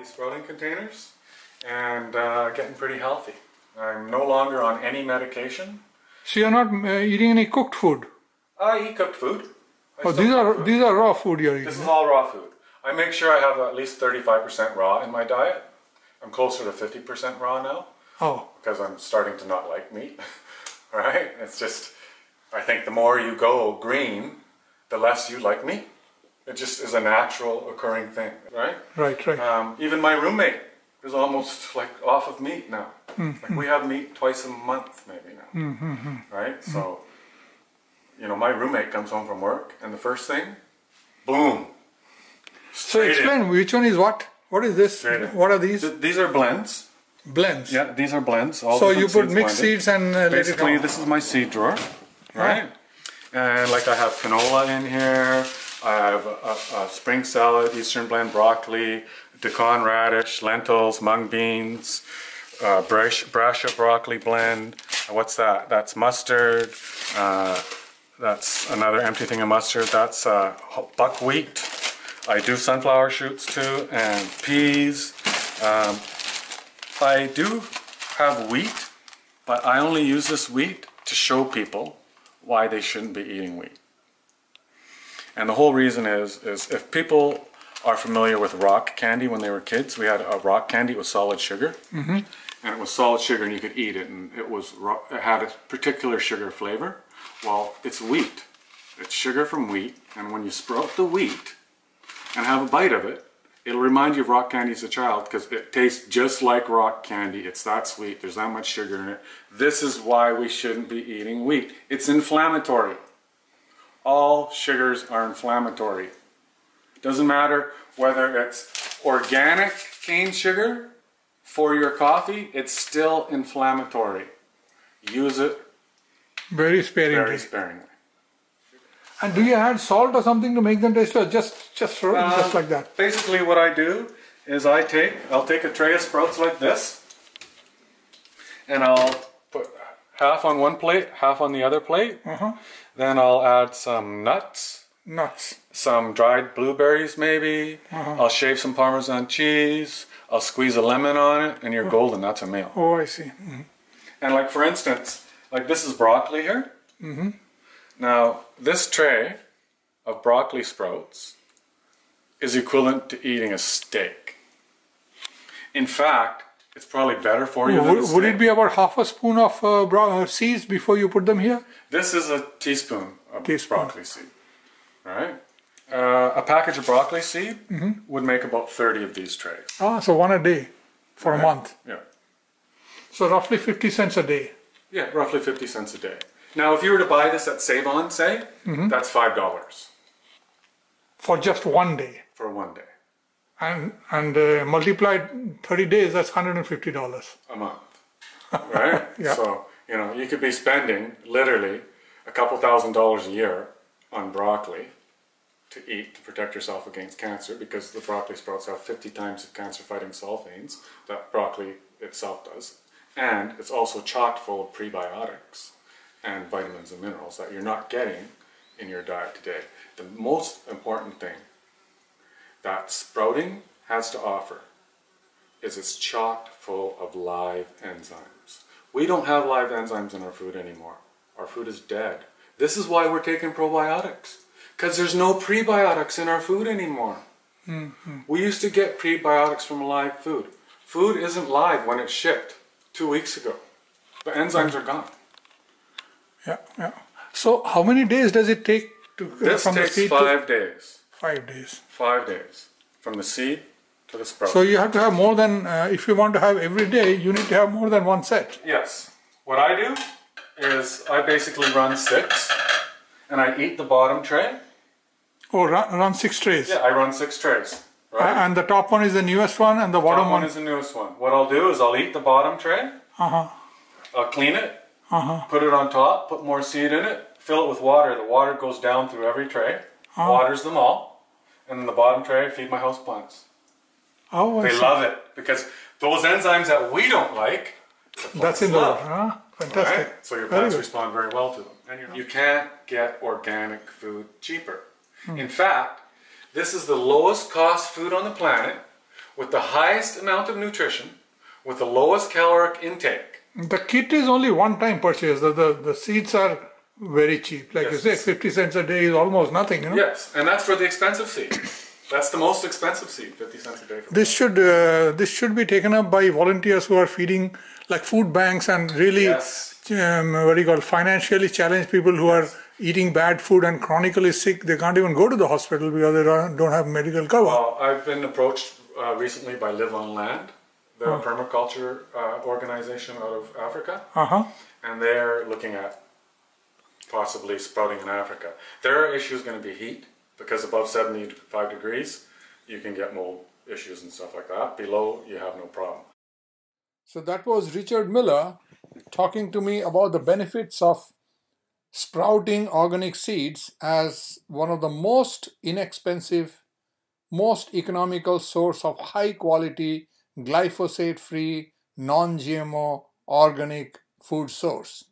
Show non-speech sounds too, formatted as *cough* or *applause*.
these sprouting containers and uh, getting pretty healthy. I'm no longer on any medication. So you're not uh, eating any cooked food. I eat cooked food. I Oh, these are food. these are raw food you're eating. This is all raw food. I make sure I have at least 35% raw in my diet. I'm closer to 50% raw now Oh, because I'm starting to not like meat. *laughs* right? It's just, I think the more you go green, the less you like meat. It just is a natural occurring thing, right? right, right. Um, even my roommate is almost like off of meat now. Like we have meat twice a month, maybe now, right? So, you know, my roommate comes home from work, and the first thing, boom. So straight in. explain which one is what? What is this? What are these? Th- These are blends. Blends. Yeah, these are blends. All So you put seeds mixed blended. seeds and uh, let it Basically, this is my seed drawer, right? And like I have canola in here. I have a, a, spring salad, Eastern blend broccoli, daikon radish, lentils, mung beans, uh, brash, brasha broccoli blend. What's that? That's mustard. Uh, that's another empty thing of mustard. That's uh, buckwheat. I do sunflower shoots too, and peas. Um, I do have wheat, but I only use this wheat to show people why they shouldn't be eating wheat. And the whole reason is, is if people are familiar with rock candy when they were kids, we had a rock candy with solid sugar, mm-hmm. and it was solid sugar, and you could eat it, and it was it had a particular sugar flavor. Well, it's wheat. It's sugar from wheat, and when you sprout the wheat and have a bite of it, it'll remind you of rock candy as a child because it tastes just like rock candy. It's that sweet. There's that much sugar in it. This is why we shouldn't be eating wheat. It's inflammatory. All sugars are inflammatory. Doesn't matter whether it's organic cane sugar for your coffee, it's still inflammatory. Use it Very sparingly. very sparingly. And do you add salt or something to make them taste or just just just like that? Basically, what I do is I take, I'll take a tray of sprouts like this, and I'll put half on one plate, half on the other plate. Uh-huh. Then I'll add some nuts, Nuts. some dried blueberries, maybe. Uh-huh. I'll shave some Parmesan cheese. I'll squeeze a lemon on it, and you're golden. That's a meal. Oh, I see. Mhm. And like for instance, like this is broccoli here. Mm-hmm. Now this tray of broccoli sprouts is equivalent to eating a steak. In fact, it's probably better for you Would, would it be about half a spoon of uh, bro- uh, seeds before you put them here? This is a teaspoon of Teaspoon. broccoli seed. All right. Uh, a package of broccoli seed would make about 30 of these trays. Ah, so one a day for a month. Yeah. So roughly 50 cents a day. Yeah, roughly 50 cents a day. Now, if you were to buy this at Save On, say, that's $5 for just one day. for one day. And and uh, multiplied 30 days, that's $150. a month, right? *laughs* Yeah. So you know you could be spending literally a couple thousand dollars a year on broccoli to eat to protect yourself against cancer because the broccoli sprouts have 50 times the cancer-fighting sulforaphanes that broccoli itself does, and it's also chock full of prebiotics and vitamins and minerals that you're not getting in your diet today. The most important thing that sprouting has to offer is it's chocked full of live enzymes. We don't have live enzymes in our food anymore. Our food is dead. This is why we're taking probiotics. Because there's no prebiotics in our food anymore. We used to get prebiotics from live food. Food isn't live when it's shipped two weeks ago. The enzymes are gone. Yeah, yeah. So how many days does it take to uh, This from the takes seed five days. Five days? Five days. From the seed to the sprout. So you have to have more than uh, if you want to have every day, you need to have more than one set. Yes. What I do is I basically run six and I eat the bottom tray. Oh, run, run six trays. Yeah, I run six trays. Right? And the top one is the newest one, and the bottom Bottom one. one is the newest one. What I'll do is I'll eat the bottom tray. Uh huh. I'll clean it, Uh huh. put it on top, put more seed in it, fill it with water. The water goes down through every tray, waters them all, and then the bottom tray I feed my house plants. Oh, I They see. love it because those enzymes that we don't like, That's in plants the love. huh? Fantastic. Right? So your plants good. respond very well to them. And you- you can't get organic food cheaper. Hmm. In fact, this is the lowest cost food on the planet with the highest amount of nutrition, with the lowest caloric intake. The kit is only one time purchase. The, the, the seeds are very cheap. Like Yes. you say, 50 cents a day is almost nothing, you know. Yes, and that's for the expensive seed. That's the most expensive seed, 50 cents a day. For This should uh, this should be taken up by volunteers who are feeding like food banks and really Yes. um, what do you call financially challenged people who are eating bad food and chronically sick. They can't even go to the hospital because they don't, don't have medical cover. Well, I've been approached uh, recently by Live on Land. They're a permaculture uh, organization out of Africa, Uh huh. and they're looking at possibly sprouting in Africa. Their issue is going to be heat because above 75 degrees, you can get mold issues and stuff like that. Below, you have no problem. So that was Richard Miller talking to me about the benefits of sprouting organic seeds as one of the most inexpensive, most economical source of high quality, glyphosate free, non GMO organic food source.